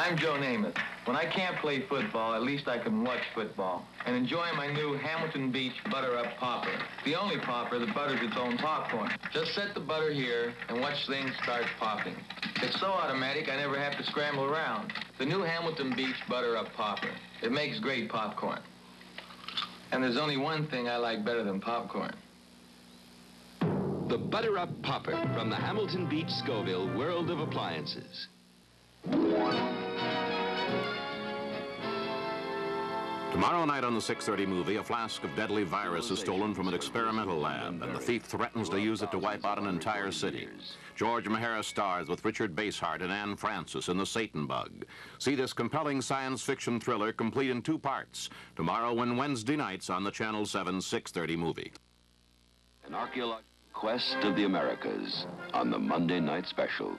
I'm Joe Namath. When I can't play football, at least I can watch football and enjoy my new Hamilton Beach Butter Up Popper. The only popper that butters its own popcorn. Just set the butter here and watch things start popping. It's so automatic I never have to scramble around. The new Hamilton Beach Butter Up Popper. It makes great popcorn. And there's only one thing I like better than popcorn. The Butter Up Popper from the Hamilton Beach Scovill World of Appliances. Tomorrow night on the 6.30 movie, a flask of deadly virus is stolen from an experimental lab, and the thief threatens to use it to wipe out an entire city. George Maharis stars with Richard Basehart and Anne Francis in The Satan Bug. See this compelling science fiction thriller complete in two parts, tomorrow and Wednesday nights on the Channel 7 6.30 movie. An archaeological quest of the Americas on the Monday night special.